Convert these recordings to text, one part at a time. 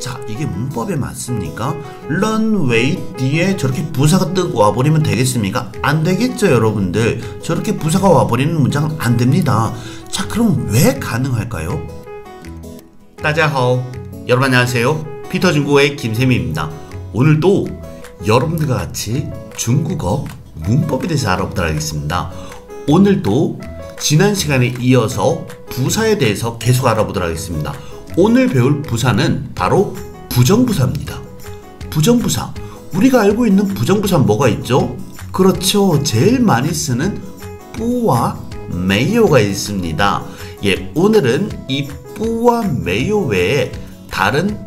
자 이게 문법에 맞습니까? 런웨이 뒤에 저렇게 부사가 뜨 와버리면 되겠습니까? 안 되겠죠 여러분들. 저렇게 부사가 와버리는 문장은 안 됩니다. 자 그럼 왜 가능할까요? 따자하오. 여러분 안녕하세요. 피터 중국어의 김쌤입니다. 오늘도 여러분들과 같이 중국어 문법에 대해서 알아보도록 하겠습니다. 오늘도 지난 시간에 이어서 부사에 대해서 계속 알아보도록 하겠습니다. 오늘 배울 부사는 바로 부정부사입니다. 부정부사. 우리가 알고 있는 부정부사 뭐가 있죠? 그렇죠. 제일 많이 쓰는 뿌와 메요가 있습니다. 예, 오늘은 이 뿌와 메요 외에 다른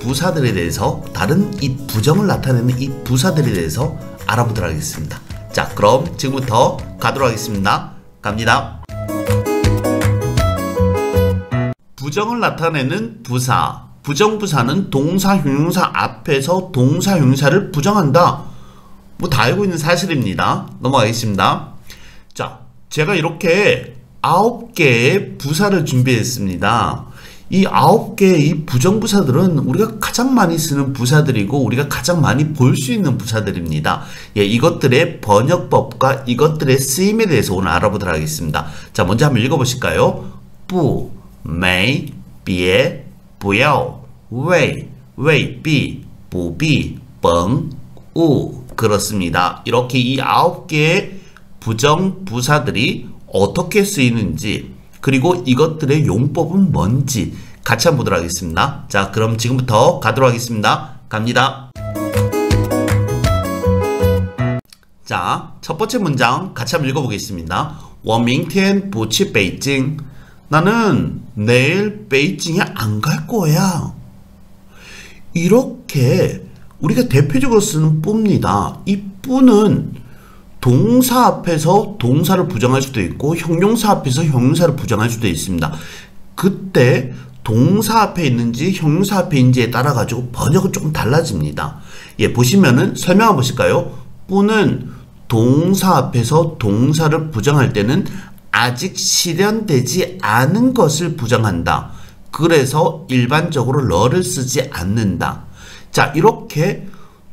부사들에 대해서 다른 이 부정을 나타내는 이 부사들에 대해서 알아보도록 하겠습니다. 자, 그럼 지금부터 가도록 하겠습니다. 갑니다. 부정을 나타내는 부사. 부정부사는 동사, 형용사 앞에서 동사, 형용사를 부정한다. 뭐 다 알고 있는 사실입니다. 넘어가겠습니다. 자, 제가 이렇게 아홉 개의 부사를 준비했습니다. 이 아홉 개의 이 부정부사들은 우리가 가장 많이 쓰는 부사들이고 우리가 가장 많이 볼 수 있는 부사들입니다. 예, 이것들의 번역법과 이것들의 쓰임에 대해서 오늘 알아보도록 하겠습니다. 자, 먼저 한번 읽어보실까요? 뿌, 没别不要未未必不必뻥 우 그렇습니다. 이렇게 이 아홉 개의 부정 부사들이 어떻게 쓰이는지 그리고 이것들의 용법은 뭔지 같이 한번 보도록 하겠습니다. 자, 그럼 지금부터 가도록 하겠습니다. 갑니다. 자, 첫 번째 문장 같이 한번 읽어보겠습니다. 我明天不去北京 나는 내일 베이징에 안 갈 거야. 이렇게 우리가 대표적으로 쓰는 뿌입니다. 이 뿌는 동사 앞에서 동사를 부정할 수도 있고 형용사 앞에서 형용사를 부정할 수도 있습니다. 그때 동사 앞에 있는지 형용사 앞에 있는지에 따라 가지고 번역은 조금 달라집니다. 예, 보시면은 설명 한번 보실까요? 뿌는 동사 앞에서 동사를 부정할 때는 아직 실현되지 않은 것을 부정한다. 그래서 일반적으로 러를 쓰지 않는다. 자, 이렇게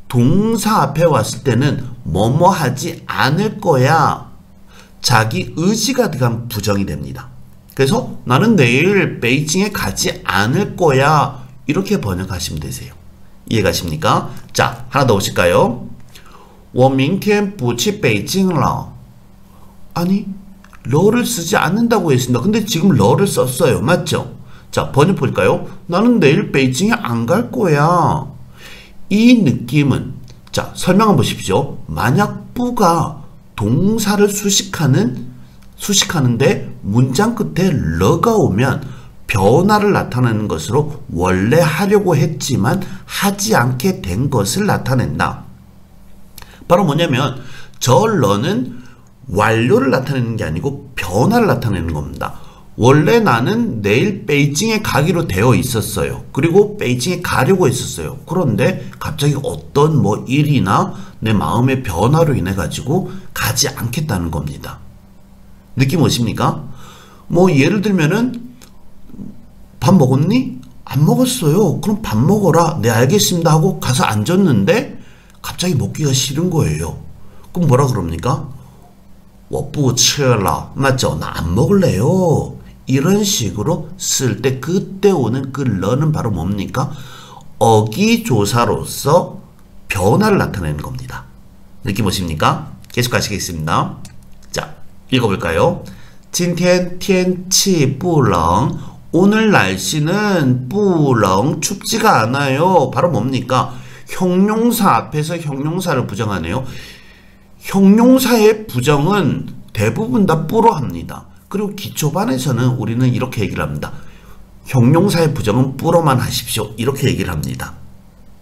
동사 앞에 왔을 때는 뭐뭐 하지 않을 거야. 자기 의지가 들어간 부정이 됩니다. 그래서 나는 내일 베이징에 가지 않을 거야. 이렇게 번역하시면 되세요. 이해가십니까? 자, 하나 더 보실까요? 我明天不去北京了. 아니, 러를 쓰지 않는다고 했습니다. 근데 지금 러를 썼어요. 맞죠? 자, 번역 볼까요? 나는 내일 베이징에 안 갈 거야. 이 느낌은 자, 설명 한번 보십시오. 만약 뿌가 동사를 수식하는 수식하는데 문장 끝에 러가 오면 변화를 나타내는 것으로 원래 하려고 했지만 하지 않게 된 것을 나타낸다. 바로 뭐냐면 저 러는 완료를 나타내는 게 아니고 변화를 나타내는 겁니다. 원래 나는 내일 베이징에 가기로 되어 있었어요. 그리고 베이징에 가려고 했었어요. 그런데 갑자기 어떤 뭐 일이나 내 마음의 변화로 인해 가지고 가지 않겠다는 겁니다. 느낌 오십니까? 뭐 예를 들면은 밥 먹었니? 안 먹었어요. 그럼 밥 먹어라. 네 알겠습니다 하고 가서 앉았는데 갑자기 먹기가 싫은 거예요. 그럼 뭐라 그럽니까? 我不吃了 맞죠? 나 안 먹을래요. 이런 식으로 쓸 때 그때 오는 그 러는 바로 뭡니까? 어기조사로서 변화를 나타내는 겁니다. 느낌 오십니까? 계속 가시겠습니다. 자, 읽어볼까요? 今天天气不冷 오늘 날씨는 不冷 춥지가 않아요. 바로 뭡니까? 형용사 앞에서 형용사를 부정하네요. 형용사의 부정은 대부분 다 뿌로 합니다. 그리고 기초반에서는 우리는 이렇게 얘기를 합니다. 형용사의 부정은 뿌로만 하십시오. 이렇게 얘기를 합니다.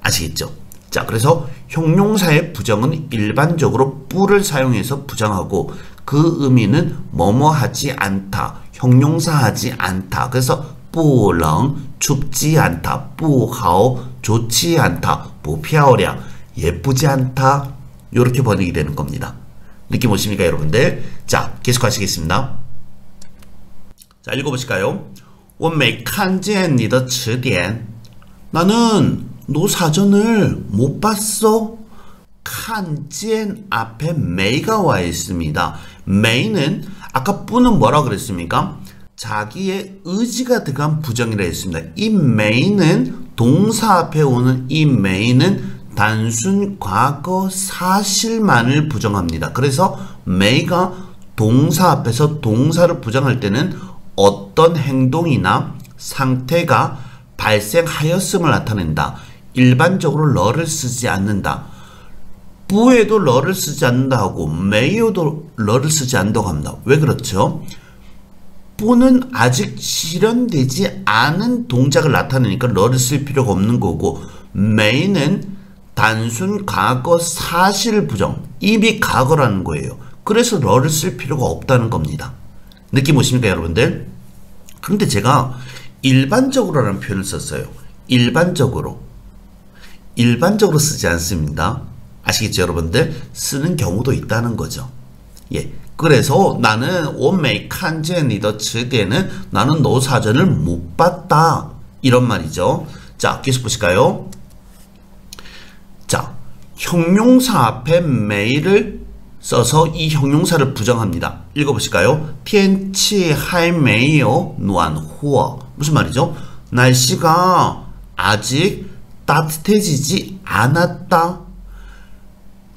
아시겠죠? 자 그래서 형용사의 부정은 일반적으로 뿌를 사용해서 부정하고 그 의미는 뭐뭐 하지 않다. 형용사 하지 않다. 그래서 뿌렁 춥지 않다. 뿌하오 좋지 않다. 뭐 부漂亮 예쁘지 않다. 이렇게 번역이 되는 겁니다. 느낌 오십니까, 여러분들? 자, 계속 하시겠습니다. 자, 읽어보실까요? 我没看见你的词典 나는 너 사전을 못 봤어? 칸지엔 앞에 메이가 와 있습니다. 메이는 아까 뿌는 뭐라 그랬습니까? 자기의 의지가 들어간 부정이라 했습니다. 이 메이는 동사 앞에 오는 이 메이는 단순 과거 사실만을 부정합니다. 그래서 메이가 동사 앞에서 동사를 부정할 때는 어떤 행동이나 상태가 발생하였음을 나타낸다. 일반적으로 了를 쓰지 않는다. 不에도 了를 쓰지 않는다 하고 没에도 了를 쓰지 않는다고 합니다. 왜 그렇죠? 不는 아직 실현되지 않은 동작을 나타내니까 了를 쓸 필요가 없는 거고 没는 단순 과거 사실 부정 이미 과거라는 거예요. 그래서 러를 쓸 필요가 없다는 겁니다. 느낌 오십니까 여러분들? 그런데 제가 일반적으로라는 표현을 썼어요. 일반적으로. 일반적으로 쓰지 않습니다. 아시겠죠, 여러분들? 쓰는 경우도 있다는 거죠. 예. 그래서 나는 원메이 칸제 니더 츠게는 나는 너 사전을 못 봤다. 이런 말이죠. 자, 계속 보실까요? 자, 형용사 앞에 메이를 써서 이 형용사를 부정합니다. 읽어보실까요? 天气还没有暖和 무슨 말이죠? 날씨가 아직 따뜻해지지 않았다.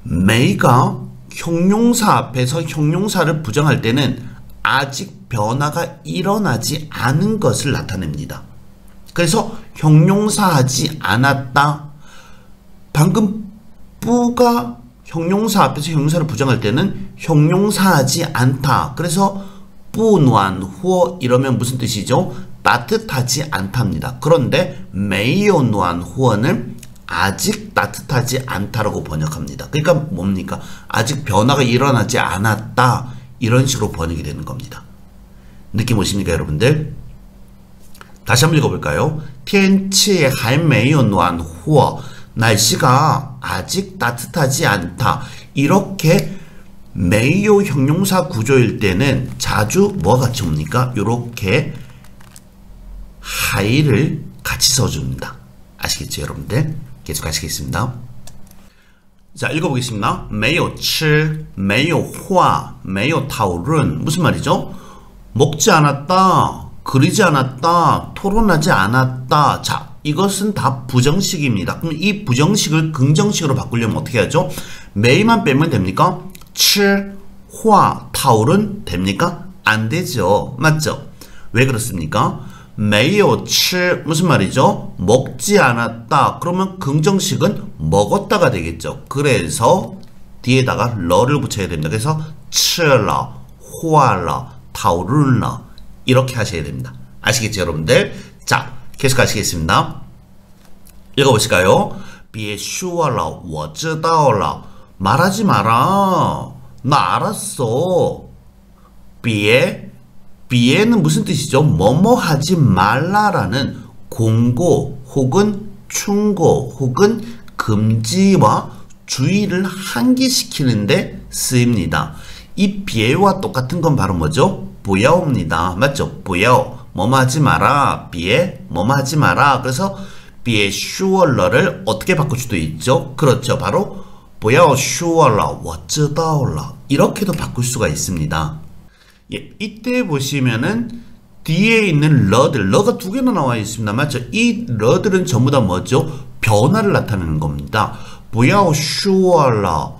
메이가 형용사 앞에서 형용사를 부정할 때는 아직 변화가 일어나지 않은 것을 나타냅니다. 그래서 형용사하지 않았다. 방금 뿌가 형용사 앞에서 형용사를 부정할 때는 형용사하지 않다. 그래서 뿌노안 후어 이러면 무슨 뜻이죠? 따뜻하지 않답니다. 그런데 메이오노안 후어는 아직 따뜻하지 않다라고 번역합니다. 그러니까 뭡니까? 아직 변화가 일어나지 않았다. 이런 식으로 번역이 되는 겁니다. 느낌 오십니까, 여러분들? 다시 한번 읽어볼까요? 天气还没有暖和 날씨가 아직 따뜻하지 않다. 이렇게 메이오 형용사 구조일 때는 자주 뭐 같이 옵니까? 이렇게 하이를 같이 써줍니다. 아시겠죠 여러분들? 계속 하시겠습니다. 자 읽어보겠습니다. 메이오 吃, 메이오 화, 메이오 타오른 무슨 말이죠? 먹지 않았다, 그리지 않았다, 토론하지 않았다. 자 이것은 다 부정식입니다. 그럼 이 부정식을 긍정식으로 바꾸려면 어떻게 하죠? 매일만 빼면 됩니까? 7, 화, 타올은 됩니까? 안 되죠. 맞죠? 왜 그렇습니까? 매요, 7 무슨 말이죠? 먹지 않았다. 그러면 긍정식은 먹었다가 되겠죠. 그래서 뒤에다가 러를 붙여야 됩니다. 그래서 7러, 호알러, 타오르러 이렇게 하셔야 됩니다. 아시겠죠 여러분들? 자 계속 하시겠습니다. 읽어보실까요? 别说了,我知道了. 말하지 마라. 나 알았어. 别 비에는 무슨 뜻이죠? 뭐뭐 하지 말라라는 공고 혹은 충고 혹은 금지와 주의를 한기시키는데 쓰입니다. 이 비에와 똑같은 건 바로 뭐죠? 부야오입니다. 맞죠? 부야오. 뭐하지 마라 别 뭐하지 마라. 그래서 别说了를 어떻게 바꿀 수도 있죠? 그렇죠. 바로 不要说了 我知道了 이렇게도 바꿀 수가 있습니다. 예, 이때 보시면은 뒤에 있는 了들 了가 두 개나 나와 있습니다. 맞죠? 이 了들은 전부 다 뭐죠? 변화를 나타내는 겁니다. 보야오 슈월러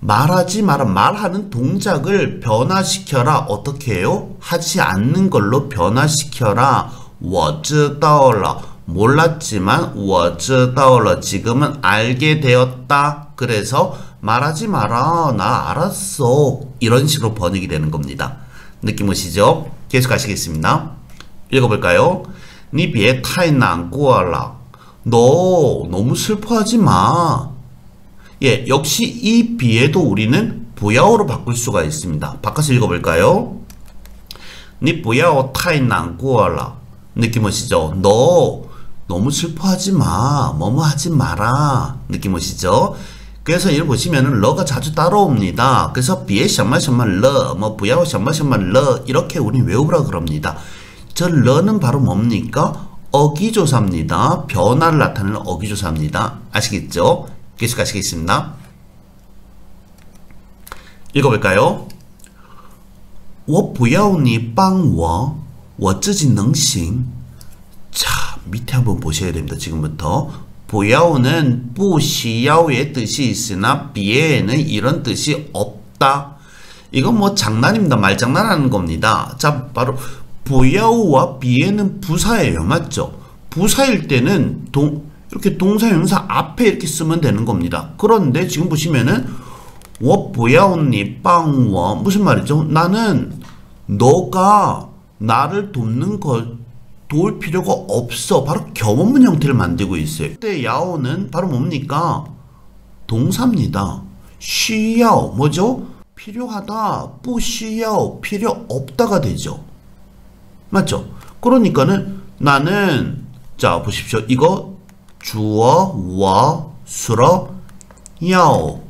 말하지 마라. 말하는 동작을 변화시켜라. 어떻게 해요? 하지 않는 걸로 변화시켜라. 我知道了 몰랐지만 我知道了 지금은 알게 되었다. 그래서 말하지 마라. 나 알았어. 이런 식으로 번역이 되는 겁니다. 느낌 오시죠? 계속 가시겠습니다. 읽어볼까요? 니 비에 타이难过了. 너 너무 슬퍼하지 마. 예, 역시 이 别도 우리는 不要로 바꿀 수가 있습니다. 바꿔서 읽어볼까요? 你不要太难过了 느낌 오시죠? 너 너무 슬퍼하지 마. 뭐뭐 하지 마라. 느낌 오시죠? 그래서 여기 보시면은 了가 자주 따라옵니다. 그래서 别什么什么了, 뭐 不要什么什么了 이렇게 우리 외우라 그럽니다. 저 러는 바로 뭡니까? 어기조사입니다. 변화를 나타내는 어기조사입니다. 아시겠죠? 계속 가시겠습니다. 읽어볼까요? 我不要你帮我,我自己能行. 자, 밑에 한번 보셔야 됩니다. 지금부터. 不要는 不需要의 뜻이 있으나 别는 이런 뜻이 없다. 이건 뭐 장난입니다. 말장난하는 겁니다. 자, 바로 不要와 别는 부사예요. 맞죠? 부사일 때는 동, 이렇게 동사형사 앞에 이렇게 쓰면 되는 겁니다. 그런데 지금 보시면은 我不要你帮我 무슨 말이죠? 나는 너가 나를 돕는 걸 도울 필요가 없어. 바로 겸업문 형태를 만들고 있어요. 그때 야오는 바로 뭡니까? 동사입니다. 需要 뭐죠? 필요하다. 不需要 필요 없다가 되죠. 맞죠? 그러니까는 나는 자 보십시오. 이거 주어 와 수러 야오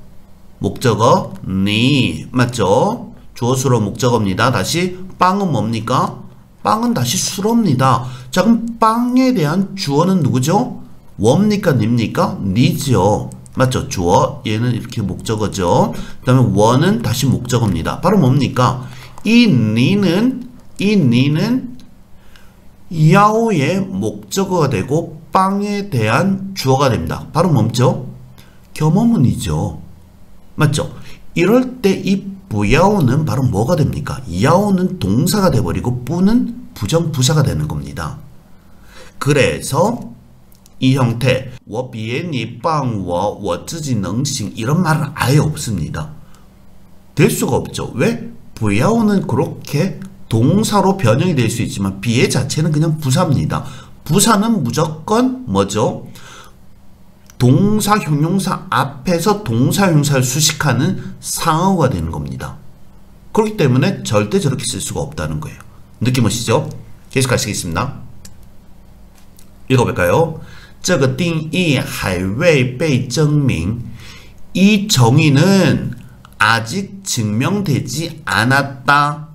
목적어 니 맞죠? 주어 수로 목적어입니다. 다시 빵은 뭡니까? 빵은 다시 수로입니다. 자 그럼 빵에 대한 주어는 누구죠? 뭡니까 닙니까? 니죠. 맞죠? 주어 얘는 이렇게 목적어죠. 그 다음에 원은 다시 목적어입니다. 바로 뭡니까? 이 니는 이 니는 야오의 목적어가 되고 빵에 대한 주어가 됩니다. 바로 뭡죠? 겸어문이죠. 맞죠? 이럴 때 이 부야오는 바로 뭐가 됩니까? 야오는 동사가 돼버리고 뿌는 부정부사가 되는 겁니다. 그래서 이 형태 我比你帮我我自己能行 이런 말은 아예 없습니다. 될 수가 없죠. 왜? 부야오는 그렇게 동사로 변형이 될 수 있지만 비의 자체는 그냥 부사입니다. 부사는 무조건 뭐죠? 동사 형용사 앞에서 동사 형용사를 수식하는 상어가 되는 겁니다. 그렇기 때문에 절대 저렇게 쓸 수가 없다는 거예요. 느낌 오시죠? 계속 가시겠습니다. 읽어볼까요? 这个定义还未被证明이 정의는 아직 증명되지 않았다.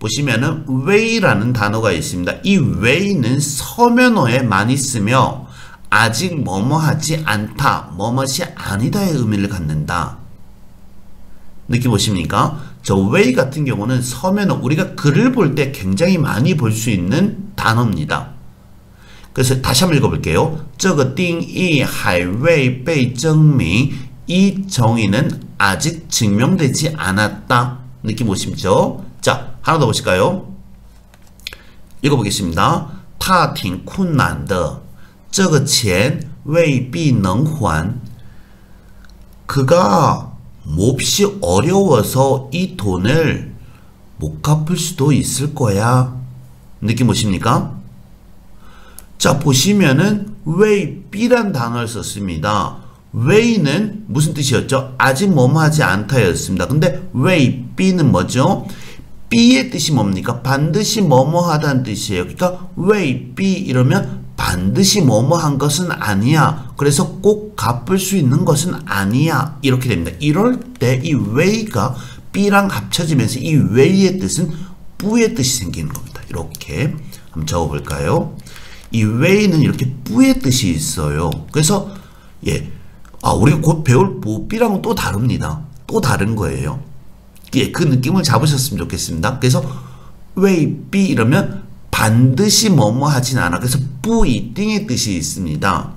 보시면은 way라는 단어가 있습니다. 이 way는 서면어에 많이 쓰며 아직 뭐뭐 하지 않다, 뭐뭐이 아니다의 의미를 갖는다. 느낌 보십니까? 저 way 같은 경우는 서면어 우리가 글을 볼 때 굉장히 많이 볼 수 있는 단어입니다. 그래서 다시 한번 읽어볼게요. 这个定义还未被证明이 정의는 아직 증명되지 않았다. 느낌 오십니까? 자, 하나 더 보실까요? 읽어보겠습니다. 他挺困难的 这个钱未必能还. 그가 몹시 어려워서 이 돈을 못 갚을 수도 있을 거야. 느낌 오십니까? 자, 보시면은 왜이란 단어를 썼습니다. 왜이는 무슨 뜻이었죠? 아직 뭐뭐 하지 않다였습니다. 근데 왜이는 뭐죠? B의 뜻이 뭡니까? 반드시 뭐뭐 하다는 뜻이에요. 그러니까 왜 B 이러면 반드시 뭐뭐 한 것은 아니야. 그래서 꼭 갚을 수 있는 것은 아니야. 이렇게 됩니다. 이럴 때이 왜가 必랑 합쳐지면서 이 未의 뜻은 不의 뜻이 생기는 겁니다. 이렇게 한번 적어볼까요? 이 未는 이렇게 不의 뜻이 있어요. 그래서 예, 아 우리가 곧 배울 必랑은 또 다릅니다. 또 다른 거예요. 예, 그 느낌을 잡으셨으면 좋겠습니다. 그래서 왜 B 이러면 반드시 뭐뭐 하진 않아. 그래서 뿌이띵의 뜻이 있습니다.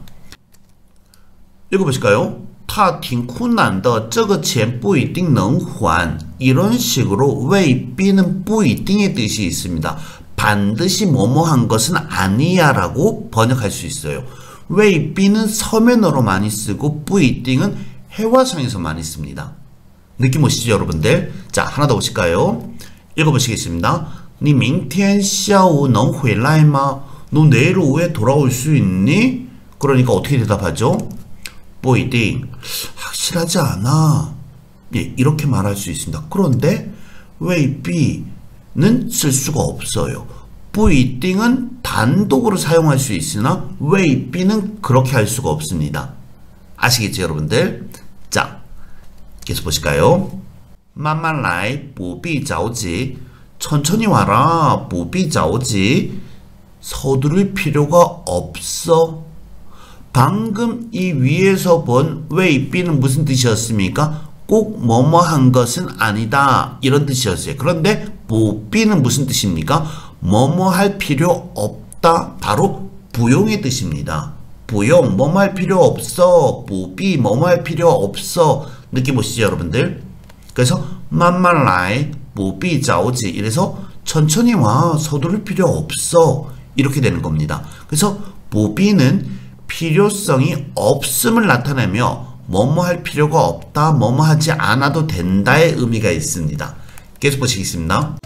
읽어보실까요? 他挺困难的这个钱不一定能还 이런 식으로 왜 B는 不一定의 뜻이 있습니다. 반드시 뭐뭐 한 것은 아니야 라고 번역할 수 있어요. 왜 B는 서면어로 많이 쓰고 不一定은 해화상에서 많이 씁니다. 느낌 오시죠 여러분들? 자 하나 더 보실까요? 읽어보시겠습니다. 你明天下午能回来吗 너 내일 오후에 돌아올 수 있니? 그러니까 어떻게 대답하죠? 뭐 不一定 확실하지 않아 예, 이렇게 말할 수 있습니다. 그런데 未必는 쓸 수가 없어요. 不一定은 단독으로 사용할 수 있으나 未必는 그렇게 할 수가 없습니다. 아시겠죠 여러분들? 자 계속 보실까요? 慢慢来不必着急. 천천히 와라 부비자오지. 서두를 필요가 없어. 방금 이 위에서 본 웨이비는 무슨 뜻이었습니까? 꼭 뭐뭐 한 것은 아니다. 이런 뜻이었어요. 그런데 부비는 무슨 뜻입니까? 뭐뭐 할 필요 없다. 바로 부용의 뜻입니다. 부용, 뭐뭐 할 필요 없어. 부비, 뭐뭐 할 필요 없어. 느낌 오시죠, 여러분들? 그래서 만만 라이, 부비, 자오지. 이래서 천천히 와. 서두를 필요 없어. 이렇게 되는 겁니다. 그래서 부비는 필요성이 없음을 나타내며 뭐뭐 할 필요가 없다, 뭐뭐 하지 않아도 된다의 의미가 있습니다. 계속 보시겠습니다.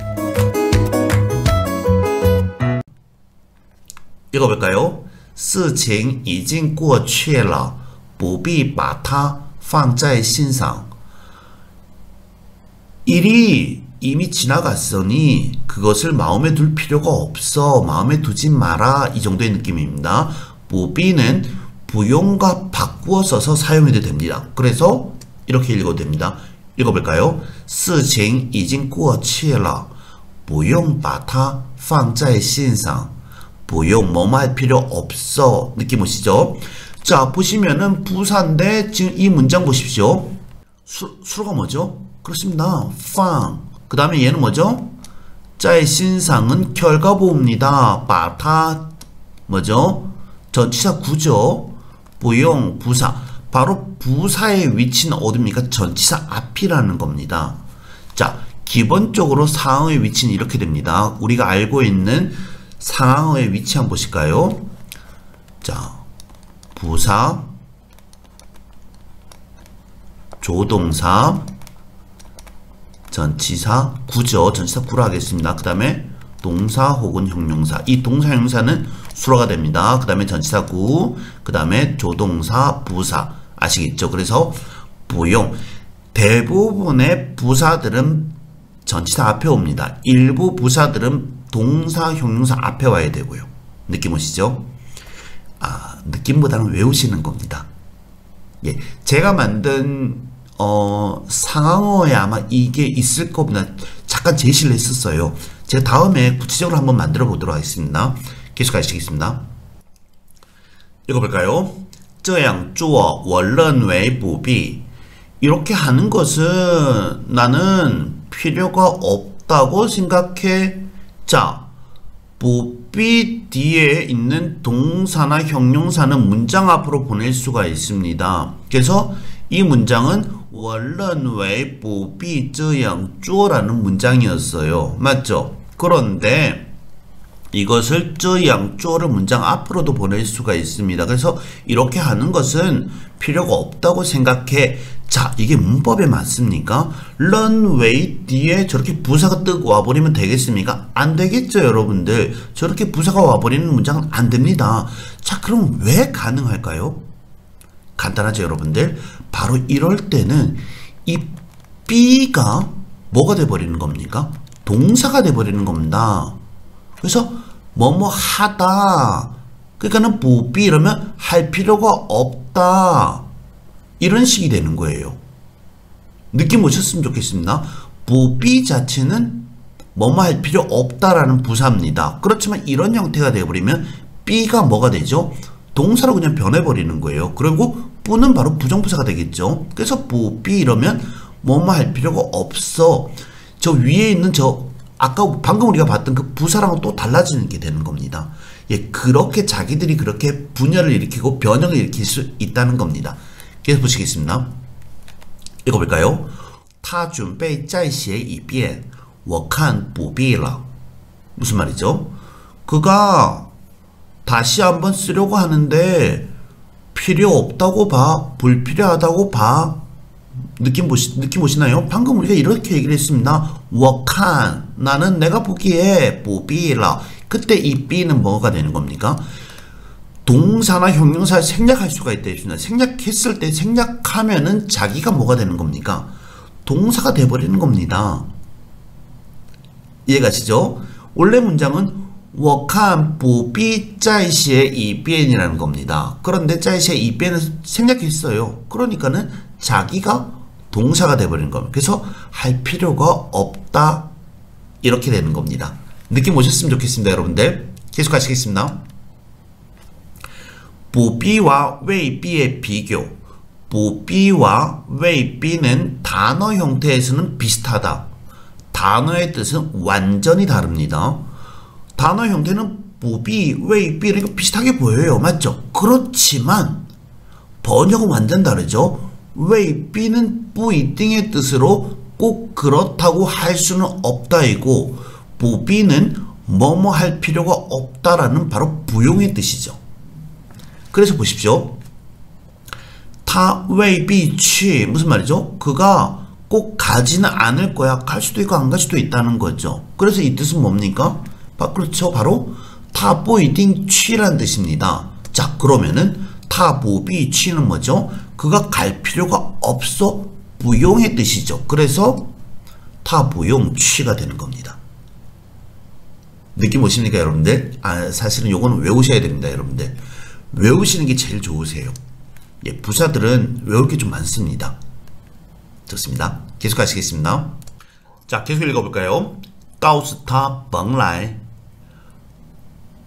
읽어볼까요? 事情已经过去了,不必把它放在心上. 일이 이미 지나갔으니 그것을 마음에 둘 필요가 없어. 마음에 두지 마라. 이 정도의 느낌입니다. 부비는 부용과 바꾸어 써서 사용해도 됩니다. 그래서 이렇게 읽어도 됩니다. 읽어볼까요? 事情已经过去了,不用把它放在心上. 부용 뭐뭐 할 필요 없어 느낌 오시죠? 자 보시면은 부사인데 지금 이 문장 보십시오. 수, 수로가 뭐죠? 그렇습니다. 팡. 그 다음에 얘는 뭐죠? 짜의 신상은 결과보입니다. 바타 뭐죠? 전치사 구죠. 부용 부사. 바로 부사의 위치는 어딥니까? 전치사 앞이라는 겁니다. 자 기본적으로 상황의 위치는 이렇게 됩니다. 우리가 알고 있는 상황의 위치 한번 보실까요? 자, 부사, 조동사, 전치사, 구죠. 전치사 구로 하겠습니다. 그 다음에 동사 혹은 형용사. 이 동사 형용사는 수로가 됩니다. 그 다음에 전치사 구, 그 다음에 조동사, 부사. 아시겠죠? 그래서 부용. 대부분의 부사들은 전치사 앞에 옵니다. 일부 부사들은 동사, 형용사 앞에 와야 되고요. 느낌 오시죠? 아, 느낌보다는 외우시는 겁니다. 예, 제가 만든 어, 상황어에 아마 이게 있을 겁니다. 잠깐 제시를 했었어요. 제가 다음에 구체적으로 한번 만들어 보도록 하겠습니다. 계속 가시겠습니다. 읽어볼까요? 这样做我认为不必 이렇게 하는 것은 나는 필요가 없다고 생각해 자, 부비 뒤에 있는 동사나 형용사는 문장 앞으로 보낼 수가 있습니다. 그래서 이 문장은 원런웨이 보비 저양 쪼라는 문장이었어요. 맞죠? 그런데 이것을 저양 쪼를 문장 앞으로도 보낼 수가 있습니다. 그래서 이렇게 하는 것은 필요가 없다고 생각해 자, 이게 문법에 맞습니까? 런웨이 뒤에 저렇게 부사가 뜨고 와버리면 되겠습니까? 안 되겠죠, 여러분들. 저렇게 부사가 와버리는 문장은 안 됩니다. 자, 그럼 왜 가능할까요? 간단하죠, 여러분들. 바로 이럴 때는 이 B가 뭐가 돼버리는 겁니까? 동사가 돼버리는 겁니다. 그래서 뭐뭐 하다. 그러니까는 부비 이러면 할 필요가 없다. 이런 식이 되는 거예요. 느낌 오셨으면 좋겠습니다. 부비 자체는 뭐뭐 할 필요 없다라는 부사입니다. 그렇지만 이런 형태가 되어버리면 B가 뭐가 되죠? 동사로 그냥 변해버리는 거예요. 그리고 뿌는 바로 부정부사가 되겠죠. 그래서 부비 이러면 뭐뭐 할 필요가 없어. 저 위에 있는 저 아까 방금 우리가 봤던 그 부사랑은 또 달라지는 게 되는 겁니다. 예, 그렇게 자기들이 그렇게 분열을 일으키고 변형을 일으킬 수 있다는 겁니다. 계속 보시겠습니다. 읽어볼까요? 他准备再写一遍我看不必了 무슨 말이죠? 그가 다시 한번 쓰려고 하는데 필요 없다고 봐. 불필요하다고 봐. 느낌 보시, 느낌 보시나요? 방금 우리가 이렇게 얘기를 했습니다. 我看 나는 내가 보기에 不必了 그때 이 B는 뭐가 되는 겁니까? 동사나 형용사를 생략할 수가 있다 했습니다. 생략했을 때 생략하면은 자기가 뭐가 되는 겁니까? 동사가 돼버리는 겁니다. 이해가시죠? 원래 문장은 我看不必再写一遍이라는 겁니다. 그런데 再写一遍을 생략했어요. 그러니까는 자기가 동사가 돼버리는 겁니다. 그래서 할 필요가 없다 이렇게 되는 겁니다. 느낌 오셨으면 좋겠습니다, 여러분들. 계속 가시겠습니다. 부비와 왜비의 비교 부비와 왜비는 단어 형태에서는 비슷하다. 단어의 뜻은 완전히 다릅니다. 단어 형태는 부비, 왜비 이렇게 비슷하게 보여요. 맞죠? 그렇지만 번역은 완전 다르죠. 왜비는 뿌이띵의 뜻으로 꼭 그렇다고 할 수는 없다이고 부비는 뭐뭐 할 필요가 없다라는 바로 부용의 뜻이죠. 그래서 보십시오. 他未必去 무슨 말이죠? 그가 꼭 가지는 않을 거야. 갈 수도 있고 안 갈 수도 있다는 거죠. 그래서 이 뜻은 뭡니까? 바, 그렇죠. 바로 他不一定去란 뜻입니다. 자 그러면은 他不必去는 뭐죠? 그가 갈 필요가 없어 不用의 뜻이죠. 그래서 他不用去가 되는 겁니다. 느낌 오십니까 여러분들? 아 사실은 요거는 외우셔야 됩니다 여러분들. 외우시는 게 제일 좋으세요. 예, 부사들은 외울 게 좀 많습니다. 좋습니다. 계속 하시겠습니다. 자, 계속 읽어볼까요? 까우스타 벙라이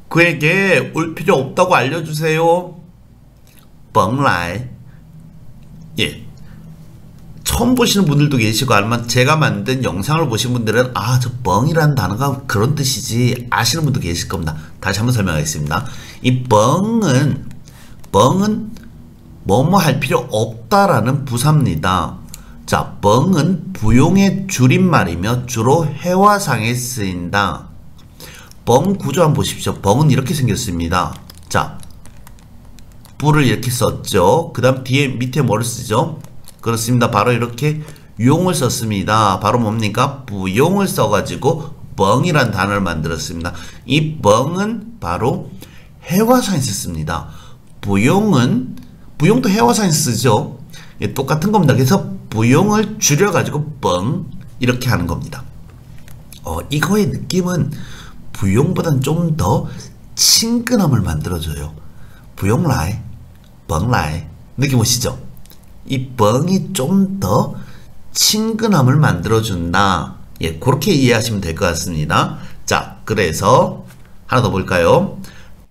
그에게 올 필요 없다고 알려주세요. 벙라이 예, 처음 보시는 분들도 계시고 아마 제가 만든 영상을 보신 분들은 아 저 뻥이라는 단어가 그런 뜻이지 아시는 분도 계실 겁니다. 다시 한번 설명하겠습니다. 이 뻥은 뻥은 뭐뭐 할 필요 없다라는 부사입니다. 자, 뻥은 부용의 줄임말이며 주로 해화상에 쓰인다. 뻥 구조 한번 보십시오. 뻥은 이렇게 생겼습니다. 자, 부를 이렇게 썼죠. 그 다음 뒤에 밑에 뭐를 쓰죠? 그렇습니다. 바로 이렇게 용을 썼습니다. 바로 뭡니까? 부용을 써가지고 뻥이란 단어를 만들었습니다. 이 뻥은 바로 해화상에 썼습니다. 부용은 부용도 해화상에 쓰죠. 예, 똑같은 겁니다. 그래서 부용을 줄여가지고 뻥 이렇게 하는 겁니다. 어, 이거의 느낌은 부용보다는 좀더 친근함을 만들어줘요. 부용라이, 뻥라이 느낌 오시죠? 이 뻥이 좀 더 친근함을 만들어준다. 예, 그렇게 이해하시면 될 것 같습니다. 자, 그래서 하나 더 볼까요?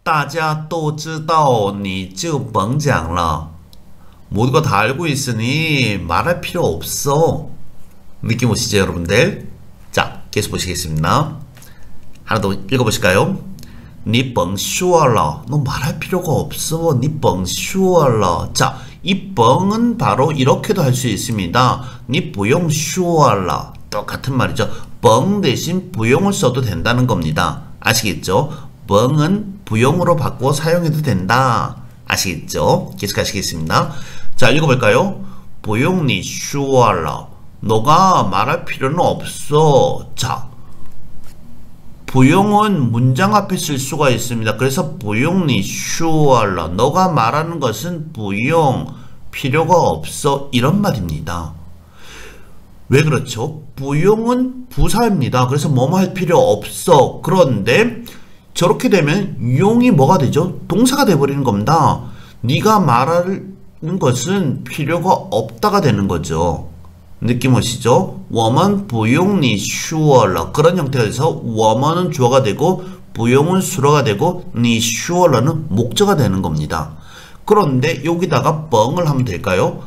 大家都知道你就甭讲了. 모두가 다 알고 있으니 말할 필요 없어. 느낌 오시죠, 여러분들? 자, 계속 보시겠습니다. 하나 더 읽어보실까요? 니甭 说了. 너 말할 필요가 없어. 니甭 说了. 자, 이 뻥은 바로 이렇게도 할 수 있습니다. 니 부용 슈얼라 똑같은 말이죠. 뻥 대신 부용을 써도 된다는 겁니다. 아시겠죠? 뻥은 부용으로 바꾸어 사용해도 된다. 아시겠죠? 계속하시겠습니다. 자 읽어볼까요? 부용 니 슈얼라 너가 말할 필요는 없어. 자 부용은 문장 앞에 쓸 수가 있습니다. 그래서 부용니 说了. 너가 말하는 것은 부용 필요가 없어 이런 말입니다. 왜 그렇죠? 不用은 부사입니다. 그래서 뭐뭐 할 필요 없어. 그런데 저렇게 되면 用이 뭐가 되죠? 동사가 돼버리는 겁니다. 네가 말하는 것은 필요가 없다가 되는 거죠. 느낌 오시죠? 我们不用你说了 그런 형태가 돼서 我们은 주어가 되고 不用은 술어가 되고 你说了는 목적어가 되는 겁니다. 그런데 여기다가 뻥을 하면 될까요?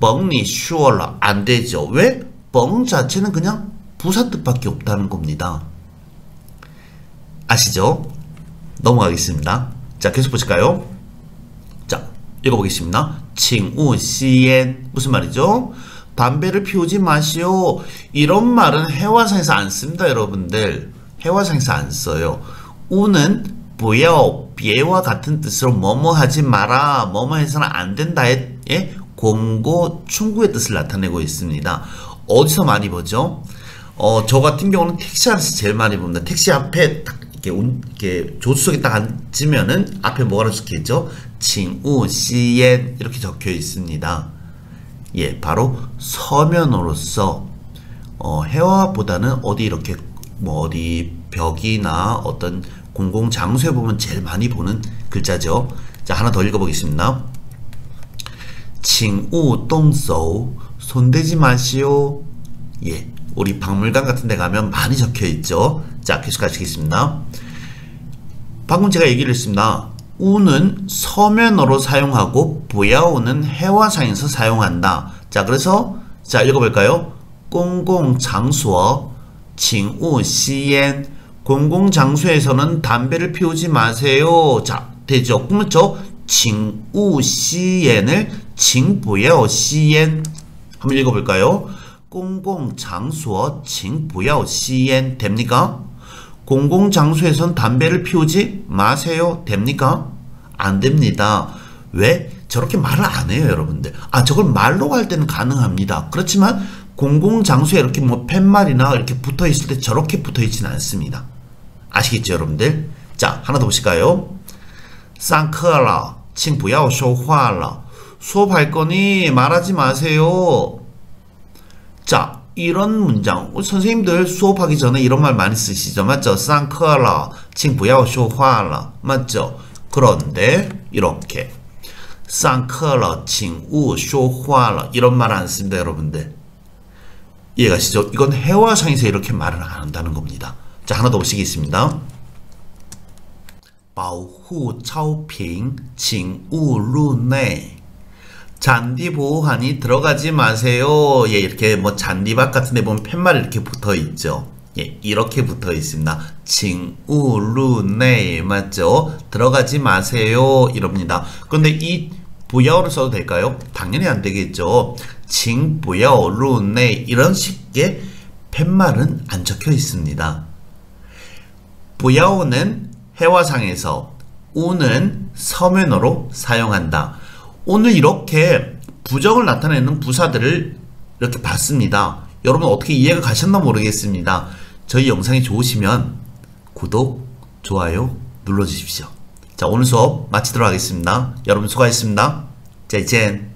뻥니 슈얼러 안 되죠. 왜? 뻥 자체는 그냥 부사 뜻밖에 없다는 겁니다. 아시죠? 넘어가겠습니다. 자 계속 보실까요? 자 읽어보겠습니다. 칭우시엔 무슨 말이죠? 담배를 피우지 마시오. 이런 말은 해화상에서 안 씁니다, 여러분들. 해화상에서 안 써요. 우는 부여, 비해와 같은 뜻으로 뭐뭐 하지 마라, 뭐뭐 해서는 안 된다의 공고, 예? 충고의 뜻을 나타내고 있습니다. 어디서 많이 보죠? 어, 저 같은 경우는 택시 안에서 제일 많이 봅니다. 택시 앞에 딱 이렇게, 운, 이렇게 조수석에 딱 앉으면은 앞에 뭐가 적혀있죠? 칭우, 시엔 이렇게 적혀 있습니다. 예, 바로 서면으로서 어, 해화보다는 어디 이렇게 뭐 어디 벽이나 어떤 공공 장소에 보면 제일 많이 보는 글자죠. 자, 하나 더 읽어보겠습니다. 칭우 똥소 손대지 마시오. 예, 우리 박물관 같은 데 가면 많이 적혀 있죠. 자, 계속 가시겠습니다. 방금 제가 얘기를 했습니다. 우는 서면어로 사용하고 부야오는 해화상에서 사용한다. 자, 그래서 자 읽어볼까요? 공공장소, 칭우 시엔. 공공장소에서는 담배를 피우지 마세요. 자, 되죠? 그렇죠? 칭우 시엔을 칭부야오 시엔. 한번 읽어볼까요? 공공장소, 칭부야오 시엔. 됩니까? 공공장소에선 담배를 피우지 마세요. 됩니까? 안 됩니다. 왜? 저렇게 말을 안 해요, 여러분들. 아, 저걸 말로 할 때는 가능합니다. 그렇지만 공공장소에 이렇게 뭐 팻말이나 이렇게 붙어 있을 때 저렇게 붙어 있지는 않습니다. 아시겠죠, 여러분들? 자, 하나 더 보실까요? 쌍크라, 칭부야 쇼화라. 수업할 거니 말하지 마세요. 자, 이런 문장 선생님들 수업하기 전에 이런 말 많이 쓰시죠 맞죠 上课了请不要说话了 맞죠 그런데 이렇게 上课了请勿说话了 이런 말 안 씁니다 여러분들 이해가시죠 이건 해화상에서 이렇게 말을 안 한다는 겁니다 자 하나 더 보시겠습니다 保护超频请勿入内 잔디 보호하니 들어가지 마세요. 예, 이렇게 뭐 잔디밭 같은 데 보면 팻말이 이렇게 붙어 있죠. 예, 이렇게 붙어 있습니다. 칭우루네 맞죠? 들어가지 마세요. 이럽니다. 그런데 이 부야어를 써도 될까요? 당연히 안 되겠죠. 칭부야어루네 이런 식의 팻말은 안 적혀 있습니다. 부야어는 해화상에서 우는 서면어로 사용한다. 오늘 이렇게 부정을 나타내는 부사들을 이렇게 봤습니다. 여러분 어떻게 이해가 가셨나 모르겠습니다. 저희 영상이 좋으시면 구독, 좋아요 눌러주십시오. 자 오늘 수업 마치도록 하겠습니다. 여러분 수고하셨습니다. 자再见